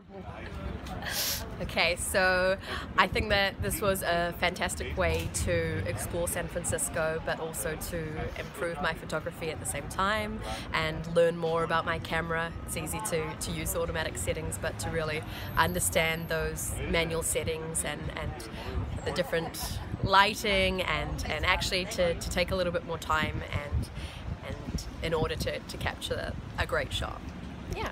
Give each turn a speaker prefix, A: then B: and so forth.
A: Okay, so I think that this was a fantastic way to explore San Francisco, but also to improve my photography at the same time and learn more about my camera. It's easy to, to use automatic settings, but to really understand those manual settings and, and the different lighting and, and actually to, to take a little bit more time and, and in order to, to capture a great shot. Yeah.